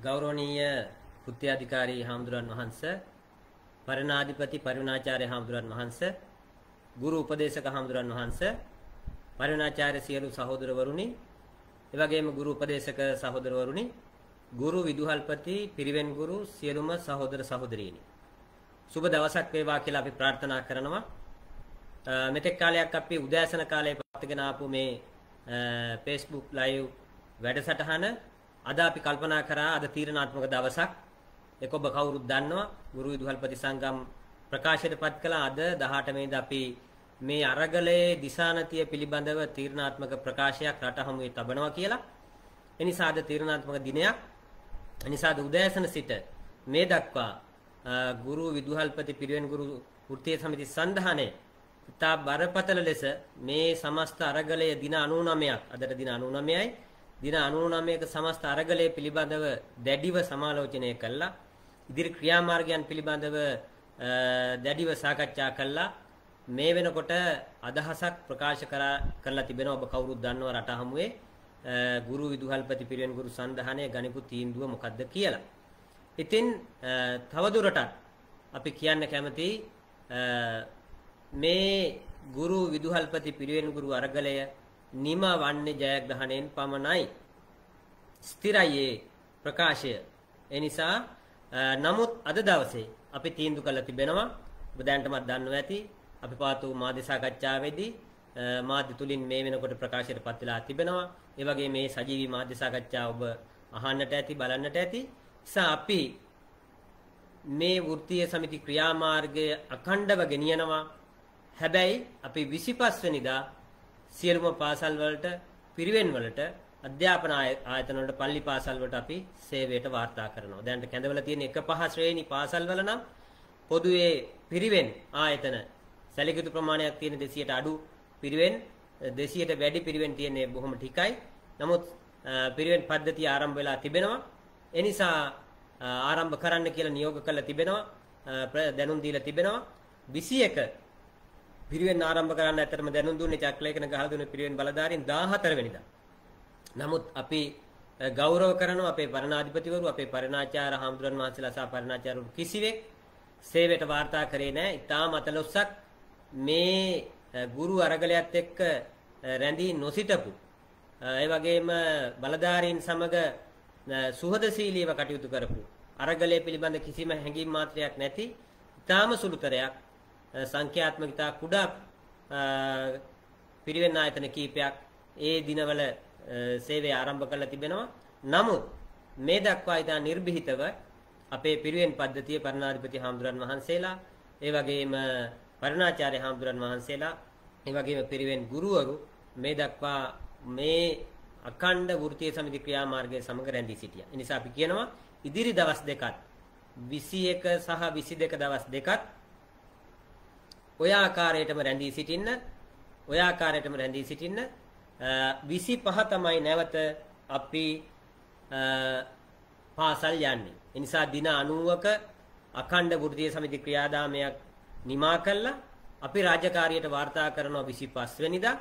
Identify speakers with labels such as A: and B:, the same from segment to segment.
A: ගෞරවනීය පුත්‍යාධිකාරී හාමුදුරන් වහන්ස පරිණාධිපති පරිණාචාර්ය හාමුදුරන් වහන්ස ගුරු උපදේශක හාමුදුරන් වහන්ස පරිණාචාර්ය සියලු සහෝදරවරුනි එවැගේම ගුරු උපදේශක සහෝදරවරුනි ගුරු විදුහල්පති පිරිවෙන් ගුරු සියලුම සහෝදර සහෝදරීනි. සුබ දවසක් වේවා කියලා අපි ප්‍රාර්ථනා කරනවා මෙතෙක් කාලයක් අපි උදෑසන කාලයේ පවත්ගෙන ආපු මේ Facebook live වැඩසටහන අද අපි කල්පනා කරා අද තීරණාත්මක දවසක් ඒක ඔබ කවුරුත් දන්නවා ගුරු විදුහල්පති සංගම් ප්‍රකාශයටපත් කළා අද 18 වෙනිදා අපි මේ අරගලයේ දිශානතිය පිළිබඳව තීරණාත්මක ප්‍රකාශයක් රට හමුවේ තබනවා කියලා. එනිසා අද තීරණාත්මක දිනයක්. එනිසා උදෑසන සිට මේ දක්වා ගුරු විදුහල්පති පිරිවෙන් ගුරු වෘත්තීය සමිති සන්ධානයේ ඉතා බරපතල ලෙස මේ සමස්ත අරගලයේ දින 99ක් අදට දින 99යි දින 99ක සමස්ත අරගලය පිළිබඳව දැඩිව සමාලෝචනය කළා. ඉදිරි ක්‍රියාමාර්ගයන් පිළිබඳව දැඩිව සාකච්ඡා කළා. මේ වෙනකොට අදහසක් ප්‍රකාශ කරලා තිබෙනවා ඔබ කවුරුත් දන්නවා රට හමුවේ ගුරු විදුහල්පති පිරිවෙන් ගුරු සන්ධානයේ ගණිපු තීන්දුව මොකද්ද කියලා. ඉතින් තවදුරටත් අපි කියන්න කැමති මේ ගුරු විදුහල්පති පිරිවෙන් ගුරු අරගලය නිම වන්නේ ජයග්‍රහණයෙන් පමණයි. ස්ථිරයි ප්‍රකාශය. ඒ නිසා නමුත් අද දවසේ අපි තීන්දුව කළ තිබෙනවා. ඔබ දැනටමත් දන්නවා ඇති. අපි පාතු මාධ්‍ය සාකච්ඡාවේදී මාධ්‍ය තුලින් මේ වෙනකොට ප්‍රකාශයට පත් වෙලා තිබෙනවා. ඒ වගේ මේ සජීවී මාධ්‍ය සාකච්ඡා ඔබ අහන්නට ඇති බලන්නට ඇති. නිසා අපි මේ වෘත්තීය සමිති ක්‍රියාමාර්ගය අඛණ්ඩව ගෙනියනවා. හැබැයි අපි 25 වෙනිදා සියලුම පාසල් වලට පිරිවෙන් වලට අධ්‍යාපන ආයතන වලට පල්ලි පාසල් වලට අපි සේවයට වාර්තා කරනවා. දැනට කැඳවල තියෙන එක පහ ශ්‍රේණි පාසල් වල නම් පොදුවේ පිරිවෙන් ආයතන සැලකියුතු ප්‍රමාණයක් තියෙන 200ට අඩු පිරිවෙන් 200ට වැඩි පිරිවෙන් තියෙන්නේ බොහොම ටිකයි. නමුත් පිරිවෙන් පද්ධතිය ආරම්භ වෙලා තිබෙනවා. ඒ නිසා ආරම්භ කරන්න කියලා නියෝග කළා තිබෙනවා. දැනුම් දීලා තිබෙනවා. 21 පිරිවෙන් ආරම්භ කරන්න ඇත්තටම දැනුම් දුන්නේ චක්ලේඛන ගහදුනේ පිරිවෙන් බලධාරීන් 14 වෙනිදා. නමුත් අපි ගෞරව කරනවා අපේ පරණාධිපතිවරු අපේ පරණාචාර්ය හාමුදුරන් වහන්සේලා සහ පරණාචාර්යවරු කිසිවෙක් සේවයට වාර්තා කරේ නැහැ. ඊටාම අතලොස්සක් මේ ගුරු අරගලයත් එක්ක රැඳී නොසිටපු ඒ වගේම බලධාරීන් සමග සුහදශීලීව කටයුතු කරපු අරගලය පිළිබඳ කිසිම හැඟීම් මාත්‍රයක් නැති ඊටාම සුළුතරයක් සංඛ්‍යාත්මකිතා කුඩා පිරිවෙන් ආයතන කීපයක් ඒ දිනවල සේවය ආරම්භ කරලා තිබෙනවා. නමුත් මේ දක්වා ඉතා නිර්භීතව අපේ පිරිවෙන් පද්ධතිය පරණාධිපති හාමුදුරන් වහන්සේලා ඒ වගේම පරණාචාර්ය හාමුදුරන් වහන්සේලා ඒ වගේම පිරිවෙන් ගුරුවරු මේ දක්වා මේ අඛණ්ඩ වෘත්තීය සමිති ක්‍රියාමාර්ගයේ සමග රැඳී සිටියා. ඒ නිසා අපි කියනවා ඉදිරි දවස් දෙකත් 21 සහ 22 දවස් දෙකත් ඔය ආකාරයටම රැඳී සිටින්න ඔය ආකාරයටම රැඳී සිටින්න 25 තමයි නැවත අපි පාසල් යන්නේ. ඒ නිසා දින 90ක අඛණ්ඩ වෘත්තීය සමිති ක්‍රියාදාමයක් නිමා කළා අපි රාජකාරියට වාර්තා කරනවා 25 වෙනිදා.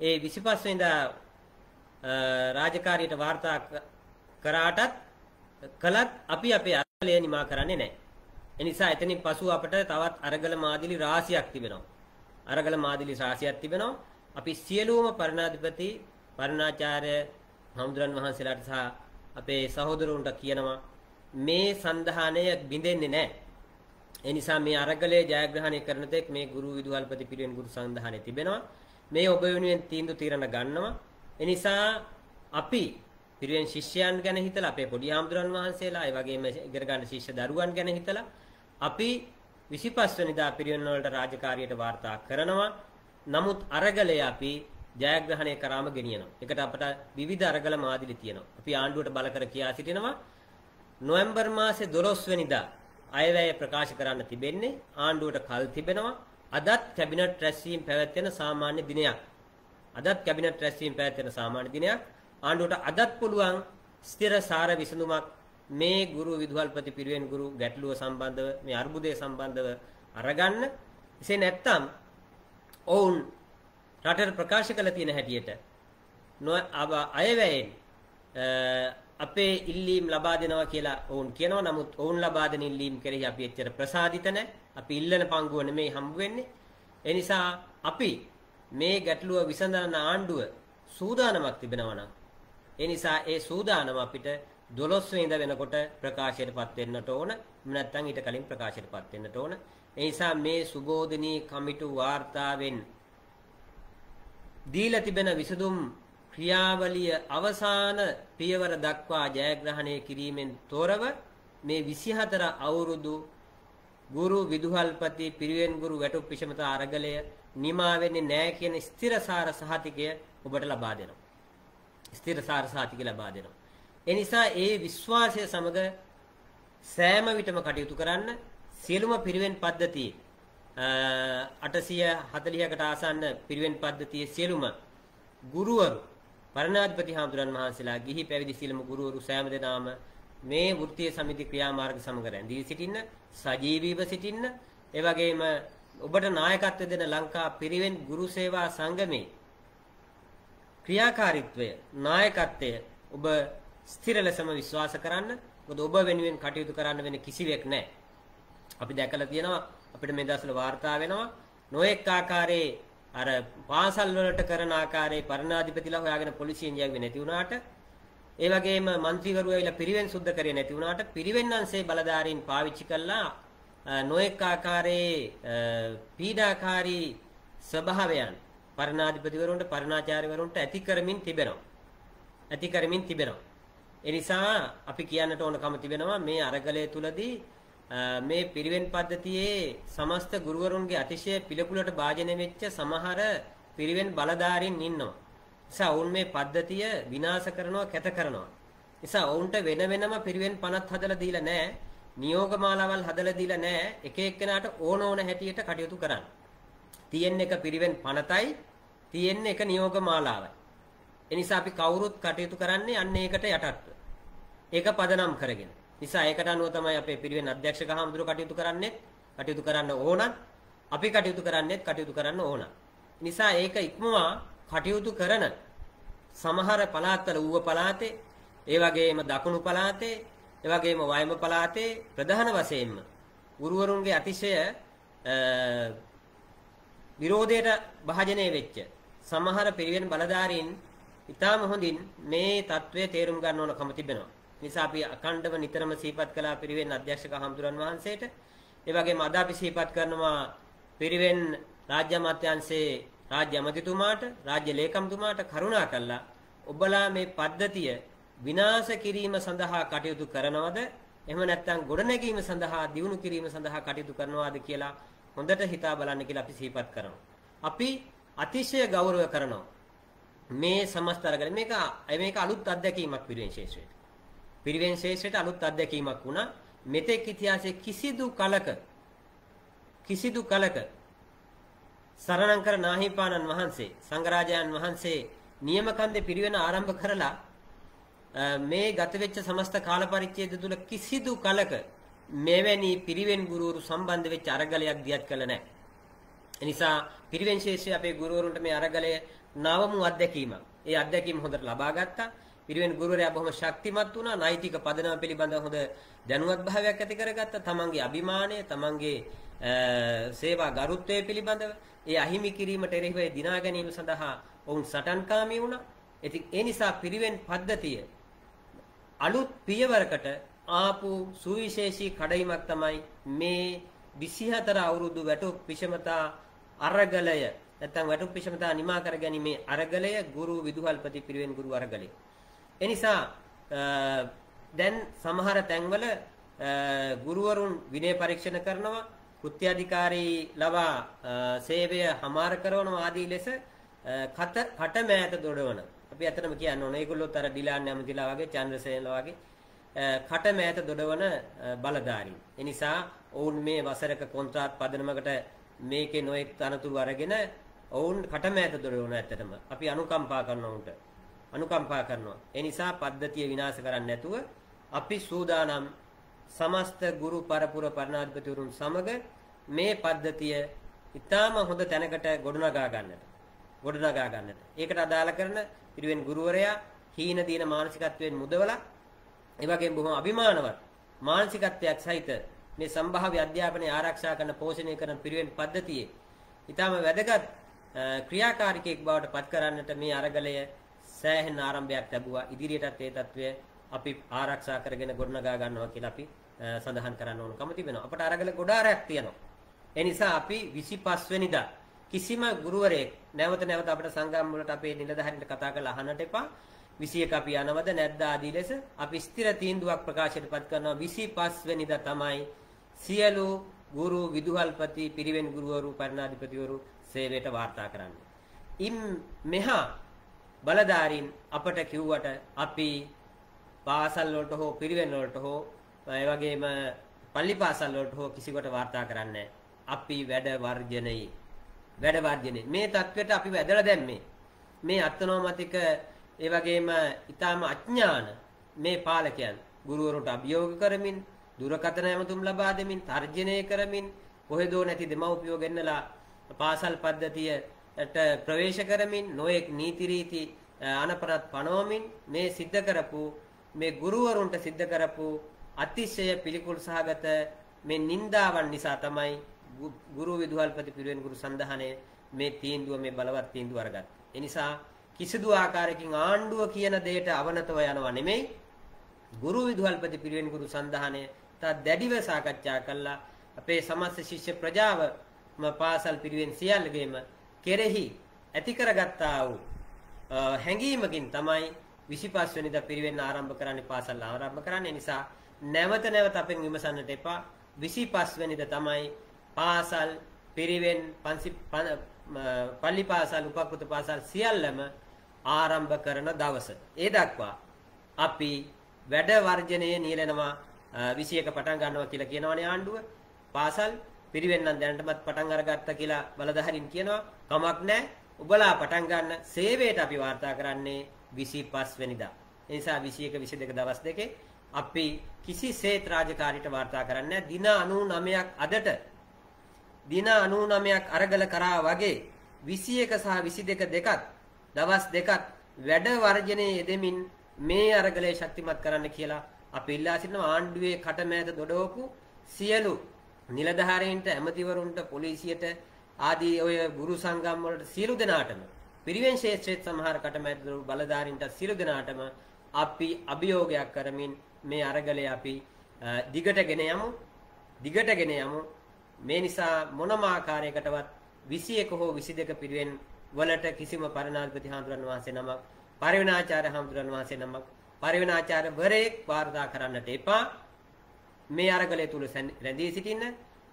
A: ඒ 25 වෙනිදා රාජකාරියට වාර්තා කරාටත් කලත් අපි අපේ අරගලය නිමා කරන්නේ නැහැ. එනිසා එතනින් පසු අපට තවත් අරගල මාදිලි රාශියක් තිබෙනවා. අරගල මාදිලි රාශියක් තිබෙනවා. අපි සියලුම පරණාධිපති පරණාචාර්ය හමුදුරන් වහන්සේලාට සහ අපේ සහෝදරුන්ට කියනවා මේ සන්ධානය බිඳෙන්නේ නැහැ. ඒ නිසා මේ අරගලයේ ජයග්‍රහණය කරන තෙක් මේ ගුරු විදුහල්පති පිරිවෙන් ගුරු සන්ධානය තිබෙනවා. මේ ඔබ වෙනුවෙන් තීන්දුව తీරන ගන්නවා. ඒ නිසා අපි පිරිවෙන් ශිෂ්‍යයන් ගැන හිතලා අපේ පොඩි ආම්දුරන් වහන්සේලා ඒ වගේම ඉගෙන ගන්න ශිෂ්‍ය දරුවන් ගැන හිතලා අපි 25 වෙනිදා පිරිවෙන් වලට රාජකාරියට වාර්තා කරනවා. නමුත් අරගලය අපි ජයග්‍රහණය කරාම ගෙනියනවා. ඒකට අපට විවිධ අරගල මාදිලි තියෙනවා. අපි ආණ්ඩුවට බල කර කියා සිටිනවා නොවැම්බර් මාසේ 12 වෙනිදා අයවැය ප්‍රකාශ කරන්න තිබෙන්නේ ආණ්ඩුවට කල් තිබෙනවා. අදත් කැබිනට් රැස්වීම පැවැත්වෙන සාමාන්‍ය දිනයක්. අදත් කැබිනට් රැස්වීම පැවැත්වෙන සාමාන්‍ය දිනයක්. ආණ්ඩුවට අදත් පුළුවන් ස්ථිර සාර විසඳුමක් මේ ගුරු විදුහල්පති පිරිවෙන් ගුරු ගැටලුව සම්බන්ධව මේ අර්බුදය සම්බන්ධව අරගන්න. එසේ නැත්තම් ඔවුන් රටට ප්‍රකාශ කළ තියෙන හැටියට අයවැයෙන් අපේ ඉල්ලීම් ලබා දෙනවා කියලා ඔවුන් කියනවා. නමුත් ඔවුන් ලබා දෙන ඉල්ලීම් කෙරෙහි අපි එච්චර ප්‍රසාදිත නැහැ. අපි ඉල්ලන පංගුව නෙමෙයි හම්බ වෙන්නේ. ඒ නිසා අපි මේ ගැටලුව විසඳන ආණ්ඩුව සූදානමක් තිබෙනවා නම් ඒ නිසා ඒ සූදානම අපිට 12 වෙනිදා වෙනකොට ප්‍රකාශයටපත් වෙන්නට ඕන. නැත්නම් ඊට කලින් ප්‍රකාශයටපත් වෙන්නට ඕන. ඒ නිසා මේ සුබෝධනී කමිටු වාර්තාවෙන් දීලා තිබෙන විසඳුම් ක්‍රියාවලිය අවසාන පියවර දක්වා ජයග්‍රහණය කිරීමෙන් තොරව මේ 24 අවුරුදු ගුරු විදුහල්පති පිරිවෙන් ගුරු වැටුප් විෂමතා අරගලය නිමා වෙන්නේ නැහැ කියන ස්ථිරසාර සහතිකය ඔබට ලබා දෙනවා. ස්ථිරසාර සහතිකය ලබා දෙනවා. ඒ නිසා ඒ විශ්වාසය සමග සෑම විටම කටයුතු කරන්න සියලුම පිරිවෙන් පද්ධතියේ 840කට ආසන්න පිරිවෙන් පද්ධතියේ සියලුම ගුරුවරු පරණාධිපති හාමුදුරන් වහන්සේලා ගිහි පැවිදි සියලුම ගුරුවරු සෑම දෙනාම මේ වෘත්තීය සමිති ක්‍රියාමාර්ග සමග රැඳී සිටින්න සජීවීව සිටින්න ඒ වගේම ඔබට නායකත්ව දෙන ලංකා පිරිවෙන් ගුරු සේවා සංගමේ ක්‍රියාකාරීත්වය නායකත්වය ඔබ ස්ථිර ලෙසම විශ්වාස කරන්න. මොකද ඔබ වෙනුවෙන් කටයුතු කරන්න වෙන කිසිවෙක් නැහැ. අපි දැකලා තියෙනවා අපිට මේ දවස්වල වාර්තා වෙනවා. නොඑක් ආකාරයේ අර පාසල් වලට කරන ආකාරයේ පරණාධිපතිලා හොයාගෙන පොලිසියෙන් යන්නේ නැති වුණාට ඒ වගේම മന്ത്രിවරු ඇවිල්ලා පිරිවෙන් සුද්ධ කරේ නැති වුණාට පිරිවෙන් අංශේ බලධාරීන් පාවිච්චි කළා. නොඑක් ආකාරයේ පීඩාකාරී ස්වභාවයන් පරණාධිපතිවරුන්ට පරණාචාර්යවරුන්ට ඇති කරමින් තිබෙනවා. ඇති කරමින් තිබෙනවා. ඒ නිසා අපි කියන්නට ඕනකම තිබෙනවා මේ අරගලය තුලදී මේ පිරිවෙන් පද්ධතියේ සමස්ත ගුරුවරුන්ගේ අතිශය පිළිකුලට භාජනය වෙච්ච සමහර පිරිවෙන් බලධාරීන් ඉන්නවා. නිසා ඔවුන් මේ පද්ධතිය විනාශ කරනවා කැත කරනවා. නිසා ඔවුන්ට වෙන වෙනම පිරිවෙන් පනත් හදලා දීලා නැහැ. නියෝග මාලාවල් හදලා දීලා නැහැ. එක එක්කෙනාට ඕන ඕන හැටියට කටයුතු කරන්න. තියෙන එක පිරිවෙන් පනතයි තියෙන එක නියෝග මාලාවයි. එනිසා අපි කවුරුත් කටයුතු කරන්නේ අන්න ඒකට යටත්ව. ඒක පදනම් කරගෙන. නිසා ඒකට අනුව තමයි අපේ පිරිවෙන් අධ්‍යක්ෂක හාමුදුරු කටයුතු කරන්නේ. කටයුතු කරන්න ඕනත් අපි කටයුතු කරන්නේත් කටයුතු කරන්න ඕන. නිසා ඒක ඉක්මවා කටයුතු කරන සමහර පළාත්වල ඌව පළාතේ ඒ වගේම දකුණු පළාතේ ඒ වගේම වයඹ පළාතේ ප්‍රධාන වශයෙන්ම ගුරුවරුන්ගේ අතිශය විරෝධයට භාජනය වෙච්ච සමහර පිරිවෙන් බලධාරීන් ඉතාම හොඳින් මේ தત્ත්වය තේරුම් ගන්න ඕනකම තිබෙනවා. නිසා අපි අකණ්ඩව නිතරම සිහිපත් කළා පිරිවෙන් අධ්‍යක්ෂක හඳුරන් වහන්සේට. ඒ වගේම අද අපි සිහිපත් කරනවා පිරිවෙන් රාජ්‍ය අමාත්‍යාංශයේ රාජ්‍ය අමාත්‍යතුමාට, රාජ්‍ය ලේකම්තුමාට කරුණා කළා ඔබලා මේ පද්ධතිය විනාශ කිරීම සඳහා කටයුතු කරනවද? එහෙම නැත්නම් ගොඩනැගීම සඳහා දියුණු කිරීම සඳහා කටයුතු කරනවාද කියලා හොඳට හිතා බලන්න කියලා අපි සිහිපත් කරනවා. අපි අතිශය ගෞරව කරනවා. මේ සමස්ත අරගෙන මේක මේක අලුත් අත්දැකීමක් පිරිවෙන් ශේෂ්ත්‍රයට. පිරිවෙන් ශේෂ්ත්‍රයට අලුත් අත්දැකීමක් වුණා. මෙතෙක් ඉතිහාසයේ කිසිදු කලක කිසිදු කලක සරණංකර නාහිපාණන් වහන්සේ සංඝරාජයන් වහන්සේ නියම කන්දේ පිරිවෙන ආරම්භ කරලා මේ ගත වෙච්ච සමස්ත කාල පරිච්ඡේද තුල කිසිදු කලක මෙවැනි පිරිවෙන් ගුරුවරු සම්බන්ධ වෙච්ච අරගලයක් දියත් කළ නැහැ. එනිසා පිරිවෙන් ශේෂ්ත්‍රයේ අපේ ගුරුවරුන්ට මේ අරගලය නවමු අත්දැකීමක්. ඒ අත්දැකීම හොඳට ලබා ගත්තා. පිරිවෙන් ගුරුවරයා බොහොම ශක්තිමත් වුණා. නෛතික පදනම පිළිබඳව හොඳ දැනුවත් භාවයක් ඇති කරගත්තා. තමන්ගේ අභිමානය, තමන්ගේ සේවා ගරුත්වය පිළිබඳව ඒ අහිමි කිරීමට එරෙහිව දිනා ගැනීම සඳහා ඔවුන් සටන්කාමී වුණා. ඉතින් ඒ නිසා පිරිවෙන් පද්ධතිය අලුත් පියවරකට ආපු සුවිශේෂී කඩයිමක් තමයි මේ 24 අවුරුදු වැටුප් විෂමතා අරගලය නැත්නම් වැටුප් විෂමතා නිමා කර ගැනීමේ අරගලය ගුරු විදුහල්පති පිරිවෙන් ගුරු අරගලය. එනිසා දැන් සමහර තැන්වල ගුරුවරුන් විනය පරීක්ෂණ කරනවා කෘත්‍යාධිකාරී ලවා සේවය හමාර කරනවා ආදී ලෙස කට කට මෑත දොඩවන. අපි අතනම කියන්න ඕනේ. ඒගොල්ලොත් අර ඩිලාන් ඇමතිලා වගේ චන්ද්‍රසේනලා වගේ කට මෑත දොඩවන බලධාරීන්. ඒ නිසා ඔවුන් මේ වසරක කොන්ත්‍රාත් පදනමකට මේකේ නොඑක් තනතුරු අරගෙන ඔවුන් කට මෑත දොඩවන ඇත්තටම. අපි අනුකම්පා කරනවා උන්ට. අනුකම්පා කරනවා. ඒ නිසා පද්ධතිය විනාශ කරන්නේ නැතුව අපි සූදානම් සමස්ත ගුරු පරපුර පරණාධිපතිවරුන් සමග මේ පද්ධතිය ඊටාම හොඳ තැනකට ගොඩනගා ගන්නට. ගොඩනගා ගන්නට. ඒකට අදාළ කරන පිරිවෙන් ගුරුවරයා හීන දින මානසිකත්වයෙන් මුදවලා ඒ වගේම බොහොම අභිමානවත් මානසිකත්වයක් සහිත මේ සම්භාව්‍ය අධ්‍යාපනය ආරක්ෂා කරන පෝෂණය කරන පිරිවෙන් පද්ධතියේ ඊටාම වැදගත් ක්‍රියාකාරිකයෙක් බවට පත් කරන්නට මේ අරගලය සෑහෙන ආරම්භයක් ලැබුවා. ඉදිරියටත් ඒ తත්වය අපි ආරක්ෂා කරගෙන ගොඩනගා ගන්නවා කියලා අපි සඳහන් කරන්න ඕනකම තිබෙනවා අපට අරගල ගොඩාරයක් තියෙනවා. ඒ නිසා අපි 25 වෙනිදා කිසිම ගුරුවරයෙක් නැවත නැවත අපිට සංගම් වලට අපේ නිලධාරීන්ට කතා කරලා අහන්නට එපා. 21 අපි යනවද නැද්ද ආදී ලෙස අපි ස්ථිර තීන්දුවක් ප්‍රකාශයටපත් කරනවා. 25 වෙනිදා තමයි සියලු ගුරු විදුහල්පති පිරිවෙන් ගුරුවරු පරිණාධිපතිවරු සේවයට වාර්තා කරන්නේ. ඉන් මෙහා බලධාරීන් අපට කිව්වට අපි පාසල් වලට හෝ පිරිවෙන් වලට හෝ ඒ වගේම පල්ලි පාසල් වලට හෝ කිසිකට වාර්තා කරන්නේ අපි වැඩ වර්ජනයේ. වැඩ වර්ධනය. මේ தത്വෙට අපි වැදලා දැම්මේ. මේ අත්නෝමතික ඒ වගේම ඊටාම අඥාන මේ පාලකයන් ගුරුවරුන්ට අභියෝග කරමින් දුරකථන ඇමතුම් ලබා දෙමින් තර්ජනය කරමින් කොහෙදෝ නැති දෙමව්පියෝ ගෙන්නලා පාසල් පද්ධතියට ප්‍රවේශ කරමින් නොඑක් නීති රීති අනපනත් පනවමින් මේ සිද්ධ කරපු මේ ගුරුවරුන්ට සිද්ධ කරපු අතිශය පිළිකුල් සහගත මේ නින්දාවන් නිසා තමයි ගුරු විදුහල්පති පිරිවෙන් ගුරු සන්ධානයේ මේ තීන්දුව මේ බලවත් තීන්දුව අරගත්තේ. ඒ නිසා කිසිදු ආකාරයකින් ආණ්ඩුව කියන දෙයට අවනතව යනවා නෙමෙයි. ගුරු විදුහල්පති පිරිවෙන් ගුරු සන්ධානය තා දැඩිව සාකච්ඡා කළා. අපේ සමස්ත ශිෂ්‍ය ප්‍රජාව පාසල් පිරිවෙන් සියල්ලගේම කෙරෙහි ඇති කරගත්තා වූ හැඟීමකින් තමයි 25 වෙනිදා පිරිවෙන් ආරම්භ කරන්නේ පාසල් ආරම්භ කරන්නේ. නිසා නැවත නැවත අපෙන් විමසන්නට එපා. 25 වෙනිදා තමයි පාසල් පිරිවෙන් පල්ලි පාසල් උපකෘත පාසල් සියල්ලම ආරම්භ කරන දවස. ඒ දක්වා අපි වැඩ වර්ජනයේ නියැලෙනවා 21 පටන් ගන්නවා කියලා කියනවනේ ආණ්ඩුව. පාසල් පිරිවෙන්නම් දැනටමත් පටන් අරගත්තා කියලා බලධාරීන් කියනවා. කමක් නැහැ. ඔබලා පටන් ගන්න සේවයට අපි වාර්තා කරන්නේ 25 වෙනිදා. ඒ නිසා 21 22 දවස් දෙකේ අපි කිසිසේත් රාජකාරීට වාර්තා කරන්නේ දින 99ක් අදට දින 99ක් අරගල කරා වගේ 21 සහ 22 දෙකත් දවස් දෙකක් වැඩ වර්ජනයේ යෙදෙමින් මේ අරගලය ශක්තිමත් කරන්න කියලා අපි ඉල්ලා සිටිනවා. ආණ්ඩුවේ කටමැද දොඩවපු සියලු නිලධාරීන්ට ඇමතිවරුන්ට පොලිසියට ආදී ඔය ගුරු සංගම් වලට සියලු දෙනාටම පිරිවෙන් ශේෂ්ත්‍රයේ සමහර කටමැද බලධාරීන්ට සියලු දෙනාටම අපි අභියෝගයක් කරමින් මේ අරගලය අපි දිගට ගෙන යමු. දිගට ගෙන යමු. මේ නිසා මොනම ආකාරයකටවත් 21 හෝ 22 පිරිවෙන් වලට කිසිම පරණාධිපති හාමුදුරන් වහන්සේ නමක් පරිවිනාචාර්ය හාමුදුරන් වහන්සේ නමක් පරිවිනාචාර්ය වරේක් වාර්තා කරන්නට එපා. මේ අරගලය තුල රැඳී සිටින්න.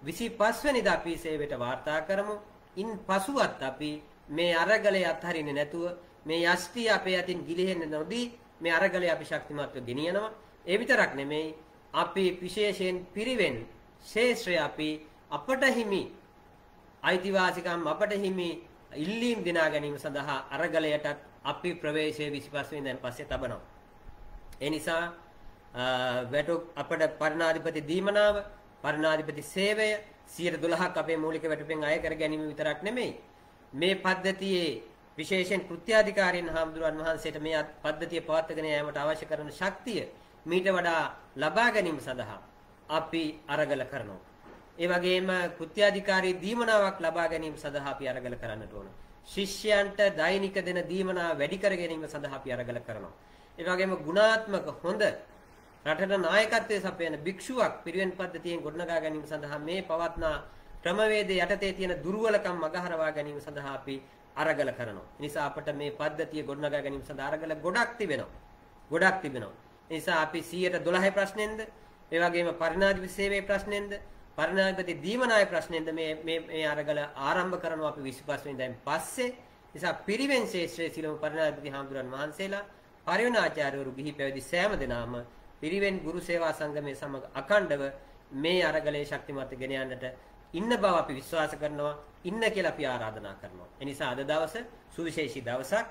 A: 25 වෙනිදා අපි සේවයට වාර්තා කරමු. ඉන් පසුවත් අපි මේ අරගලය අත්හරින්නේ නැතුව මේ යෂ්ටි අපේ අතින් ගිලිහෙන්න නොදී මේ අරගලය අපි ශක්තිමත්ව ගෙනියනවා. ඒ විතරක් නෙමෙයි අපි විශේෂයෙන් පිරිවෙන් ශේෂ්ත්‍රය අපි අපට හිමි අයිතිවාසිකම් අපට හිමි ඉල්ලීම් දිනා ගැනීම සඳහා අරගලයටත් අපි ප්‍රවේශයේ 25 වෙනිදාන් පස්සේ තබනවා. ඒ නිසා වැටු අපට පරණාධිපති දීමනාව, පරණාධිපති සේවය 112ක් අපේ මූලික වැටුපෙන් අය කර ගැනීම විතරක් නෙමෙයි. මේ පද්ධතියේ විශේෂයෙන් කෘත්‍යාධිකාරීන් හාමුදුරන් වහන්සේට මේ පද්ධතිය පවත්වාගෙන යාමට අවශ්‍ය කරන ශක්තිය මීට වඩා ලබා ගැනීම සඳහා අපි අරගල කරනවා. ඒ වගේම කෘත්‍යාධිකාරී දීමනාවක් ලබා ගැනීම සඳහා අපි අරගල කරන්නට ඕන. ශිෂ්‍යයන්ට දෛනික දෙන දීමනා වැඩි කර ගැනීම සඳහා අපි අරගල කරනවා. ඒ වගේම ගුණාත්මක හොඳ රටට නායකත්වයේ සපයන භික්ෂුවක් පිරිවෙන් පද්ධතියෙන් ගොඩනගා ගැනීම සඳහා මේ පවත්නා ක්‍රමවේදයේ යටතේ තියෙන දුර්වලකම් මගහරවා ගැනීම සඳහා අපි අරගල කරනවා. නිසා අපට මේ පද්ධතිය ගොඩනගා ගැනීම සඳහා අරගල ගොඩක් තිබෙනවා. ගොඩක් තිබෙනවා. නිසා අපි 112 ප්‍රශ්නෙන්ද, ඒ වගේම පරිණාධිපති සේවයේ ප්‍රශ්නෙන්ද පරිණාමපති දීමනාය ප්‍රශ්නෙන්ද මේ මේ මේ අරගල ආරම්භ කරනවා අපි 25 වෙනිදාන් පස්සේ නිසා පිරිවෙන් ශේෂ්ත්‍රයේ සිළම පරිණාමපති හාමුදුරන් වහන්සේලා පරිවනාචාර්යවරු ගිහි පැවිදි සෑම දෙනාම පිරිවෙන් ගුරු සේවා සංගමයේ සමග අඛණ්ඩව මේ අරගලයේ ශක්තිමත් ගෙන යන්නට ඉන්න බව අපි විශ්වාස කරනවා ඉන්න කියලා අපි ආරාධනා කරනවා. ඒ නිසා අද දවස සුවිශේෂී දවසක්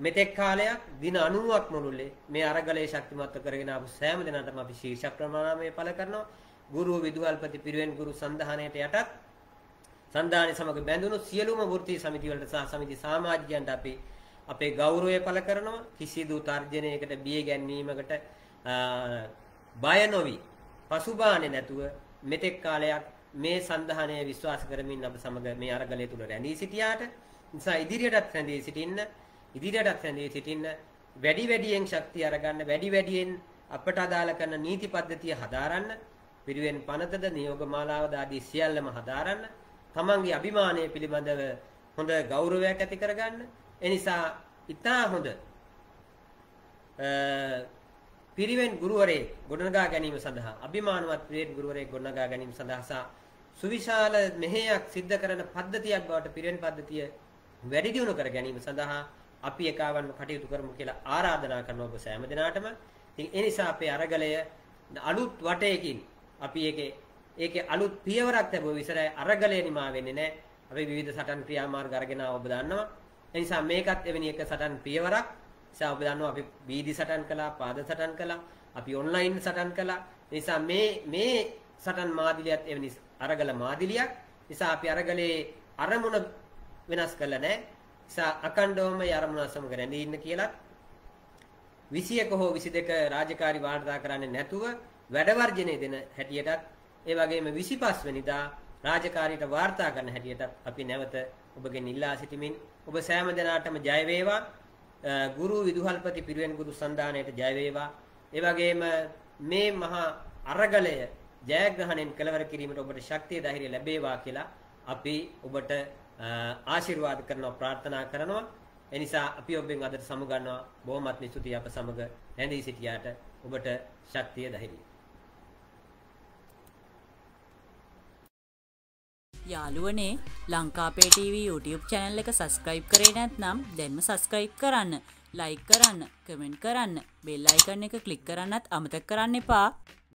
A: මෙතෙක් කාලයක් දින 90ක් මුළුල්ලේ මේ අරගලයේ ශක්තිමත්ව කරගෙන ආපු සෑම දිනකටම අපි ශීර්ෂ ප්‍රමාණය පළ කරනවා. ගුරු විදුහල්පති පිරිවෙන් ගුරු සන්ධානයට යටත් සන්ධානය සමග බැඳුණු සියලුම වෘත්ති සමිති වලට සහ සමිති සමාජිකයන්ට අපි අපේ ගෞරවය පළ කරනවා. කිසිදු තර්ජනයකට බිය ගැන්වීමකට බය නොවි පසුබාන්නේ නැතුව මෙතෙක් කාලයක් මේ සන්ධානය විශ්වාස කරමින් අප සමග මේ අරගලය තුල රැඳී සිටියාට නිසා ඉදිරියටත් රැඳී සිටින්න ඉදිරියටත් රැඳී සිටින්න වැඩි වැඩියෙන් ශක්තිය අරගන්න වැඩි වැඩියෙන් අපට අදාළ කරන නීති පද්ධතිය හදාරන්න පිරිවෙන් පනතද නියෝග මාලාවද ආදී සියල්ලම හදාරන්න තමන්ගේ අභිමානය පිළිබඳව හොඳ ගෞරවයක් ඇති කරගන්න එනිසා ඊටා හොඳ පිරිවෙන් ගුරුවරේ ගොඩනගා ගැනීම සඳහා අභිමානවත් පිරිවෙන් ගුරුවරේ ගොඩනගා ගැනීම සඳහා සහ සුවිශාල මෙහෙයක් සිද්ධ කරන පද්ධතියක් බවට පිරිවෙන් පද්ධතිය වැඩි දියුණු කර ගැනීම සඳහා අපි එකවන්න කටයුතු කරමු කියලා ආරාධනා කරනවා ඔබ සෑම දිනාටම. ඉතින් ඒ නිසා අපේ අරගලය අලුත් වටයකින් අපි ඒකේ ඒකේ අලුත් පියවරක් ලැබුව විසරයි අරගලය නිමා වෙන්නේ නැහැ. අපි විවිධ සටන් ක්‍රියාමාර්ග අරගෙන ඔබ දන්නවා. ඒ නිසා මේකත් එවැනි එක සටන් පියවරක්. නිසා ඔබ දන්නවා අපි වීදි සටන් කළා, පාද සටන් කළා, අපි ඔන්ලයින් සටන් කළා. නිසා මේ මේ සටන් මාදිලියත් එවැනි අරගල මාදිලියක්. නිසා අපි අරගලේ අරමුණ වෙනස් කළා නැහැ. නිසා අකණ්ඩවම යරමුණ සමග රැඳී ඉන්න කියලා 21 හෝ 22 රාජකාරි වාර්තා කරන්නේ නැතුව වැඩ වර්ජනය දෙන හැටියටත් ඒ වගේම 25 වෙනිදා රාජකාරියට වාර්තා කරන හැටියටත් අපි නැවත ඔබගෙන් ඉල්ලා සිටිමින් ඔබ සෑම දෙනාටම ජය වේවා. ගුරු විදුහල්පති පිරිවෙන් ගුරු සන්දානයට ජය වේවා. ඒ වගේම මේ මහා අරගලය ජයග්‍රහණයෙන් කෙලවර කිරීමට ඔබට ශක්තිය ධෛර්යය ලැබේවා කියලා අපි ඔබට ආශිර්වාද කරනවා ප්‍රාර්ථනා කරනවා. එනිසා අපි ඔබෙන් අදට සමුගන්නවා. බොහොමත් ස්තුතියි අප සමග රැඳී සිටියාට ඔබට ශක්තිය ධෛර්යය.
B: යාළුවනේ ලංකාපේ TV YouTube channel එක subscribe කරේ නැත්නම් දැන්ම subscribe කරන්න like කරන්න කමෙන්ට් කරන්න බෙල් icon එක click කරන්නත් අමතක කරන්න එපා.